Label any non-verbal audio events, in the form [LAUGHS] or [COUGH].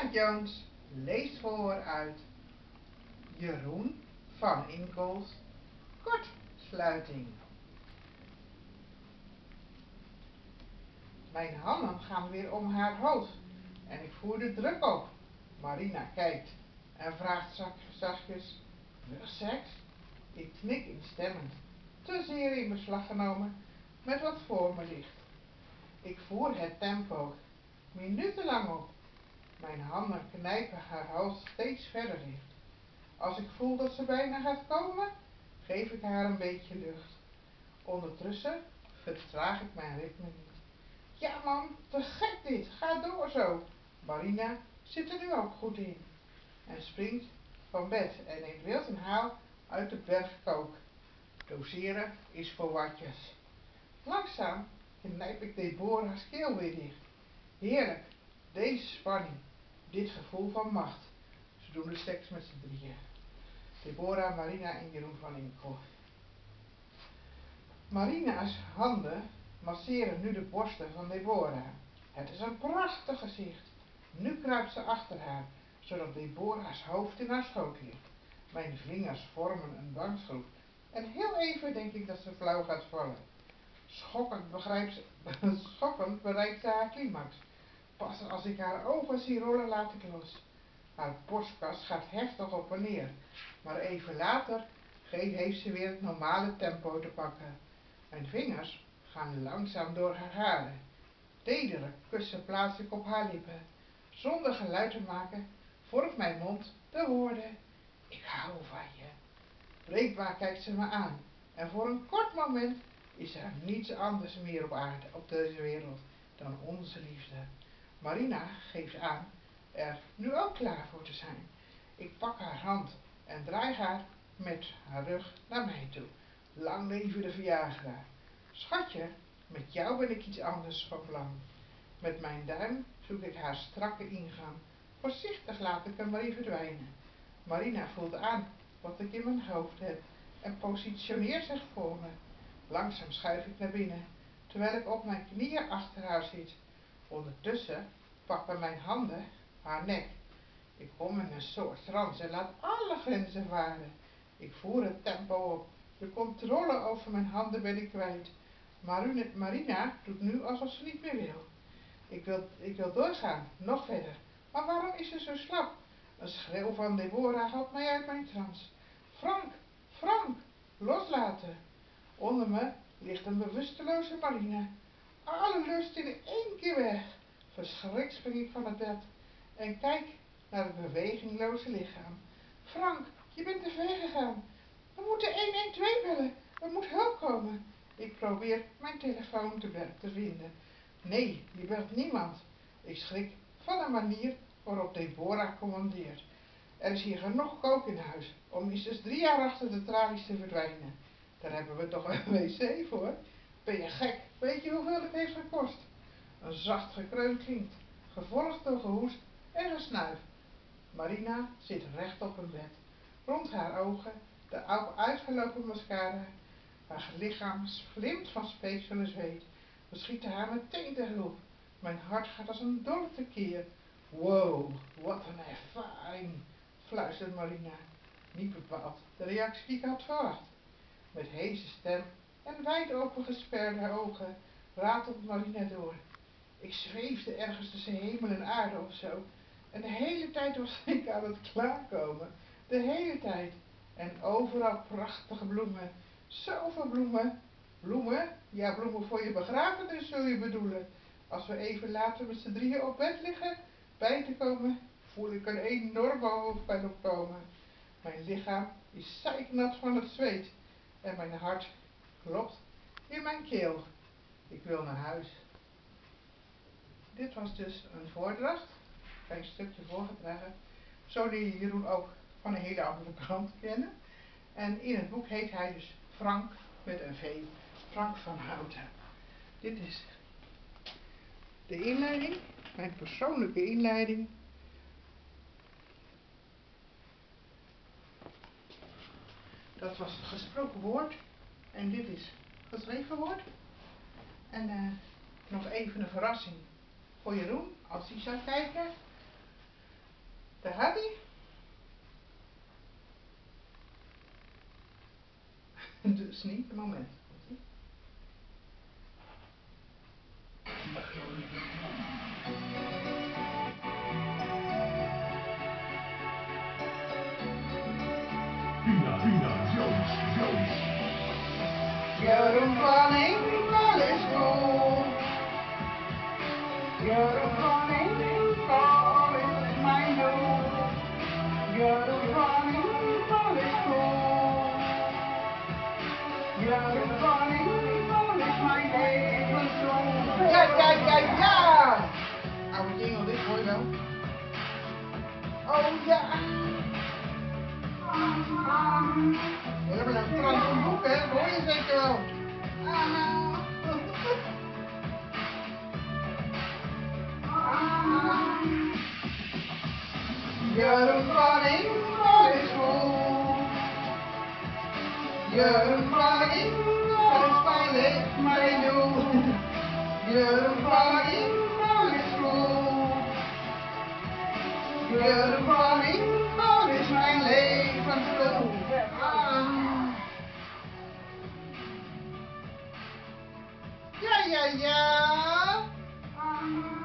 Marina Jones leest voor uit Jeroen van Inkels Kortsluiting. Mijn handen gaan weer om haar hoofd en ik voer de druk op. Marina kijkt en vraagt zachtjes, seks? Ik knik instemmend, te zeer in beslag genomen met wat voor me ligt. Ik voer het tempo minutenlang op. Mijn handen knijpen haar hals steeds verder dicht. Als ik voel dat ze bijna gaat komen, geef ik haar een beetje lucht. Ondertussen vertraag ik mijn ritme niet. Ja man, te gek dit, ga door zo. Marina zit er nu ook goed in. En springt van bed en neemt wild een haal uit de bergkook. Doseren is voor watjes. Langzaam knijp ik Deborah's keel weer dicht. Heerlijk, deze spanning, dit gevoel van macht. Ze doen de seks met z'n drieën. Deborah, Marina en Jeroen van Inkel. Marina's handen masseren nu de borsten van Deborah. Het is een prachtig gezicht. Nu kruipt ze achter haar, zodat Deborah's hoofd in haar schoot ligt. Mijn vingers vormen een dwangschroef. En heel even denk ik dat ze flauw gaat vallen. Schokkend, begrijpt ze, [LAUGHS] schokkend bereikt ze haar climax. Pas als ik haar ogen zie rollen, laat ik los. Haar borstkas gaat heftig op en neer, maar even later heeft ze weer het normale tempo te pakken. Mijn vingers gaan langzaam door haar haren. Tedere kussen plaats ik op haar lippen. Zonder geluid te maken vormt mijn mond de woorden, ik hou van je. Breekbaar kijkt ze me aan en voor een kort moment is er niets anders meer op aarde, op deze wereld, dan onze liefde. Marina geeft aan er nu ook klaar voor te zijn. Ik pak haar hand en draai haar met haar rug naar mij toe. Lang leven de Viagra. Schatje, met jou ben ik iets anders van plan. Met mijn duim zoek ik haar strakke ingang. Voorzichtig laat ik hem maar verdwijnen. Marina voelt aan wat ik in mijn hoofd heb en positioneert zich voor me. Langzaam schuif ik naar binnen, terwijl ik op mijn knieën achter haar zit. Ondertussen pakken mijn handen haar nek. Ik kom in een soort trance en laat alle grenzen varen. Ik voer het tempo op. De controle over mijn handen ben ik kwijt. Marina doet nu alsof ze niet meer wil. Ik wil, ik wil doorgaan, nog verder. Maar waarom is ze zo slap? Een schreeuw van Deborah haalt mij uit mijn trance. Frank, Frank, loslaten. Onder me ligt een bewusteloze Marina. Alle lust in één keer weg. Verschrikt spring ik van het bed en kijk naar het bewegingloze lichaam. Frank, je bent te ver gegaan. We moeten 112 bellen. Er moet hulp komen. Ik probeer mijn telefoon te, te vinden. Nee, je belt niemand. Ik schrik van de manier waarop Deborah commandeert. Er is hier genoeg kook in huis om minstens drie jaar achter de tralies te verdwijnen. Daar hebben we toch een [LAUGHS] wc voor. Ben je gek? Weet je hoeveel het heeft gekost? Een zacht gekreun klinkt, gevolgd door gehoest en gesnuif. Marina zit recht op een bed. Rond haar ogen de uitgelopen mascara. Haar lichaam glimt van speeksel en zweet. We schieten haar meteen te hulp. Mijn hart gaat als een dolle tekeer. Wow, wat een ervaring, fluistert Marina. Niet bepaald de reactie die ik had verwacht. Met heese stem en wijd open gesperde ogen ratelt Marina door. Ik zweefde ergens tussen hemel en aarde of zo. En de hele tijd was [LAUGHS] ik aan het klaarkomen. De hele tijd. En overal prachtige bloemen. Zoveel bloemen. Bloemen? Ja, bloemen voor je begrafenis zul je bedoelen. Als we even later met z'n drieën op bed liggen, bij te komen, voel ik een enorme hoofdpijn opkomen. Mijn lichaam is zeiknat van het zweet. En mijn hart klopt in mijn keel. Ik wil naar huis. Dit was dus een voordracht, een stukje voorgedragen. Zo leer je Jeroen ook van een hele andere kant kennen. En in het boek heet hij dus Frank met een V, Frank van Houten. Dit is de inleiding, mijn persoonlijke inleiding. Dat was het gesproken woord en dit is geschreven woord. En uh, nog even een verrassing voor Jeroen, als hij zou kijken. Daar gaat hij. [LAUGHS] Dus niet het moment. Jeroen van Eenval is cool. Jeroen van Eenval is mijn doel. Jeroen van Eenval is cool. Jeroen van Eenval is mijn levensdoel. Ja, ja, ja, ja! Oude jingle, dit hoor je wel. Oh ja! We hebben Yarın running, running Eu não running, running smiling, my new. Yarın running, running home. Yarın Yeah. Uh-huh.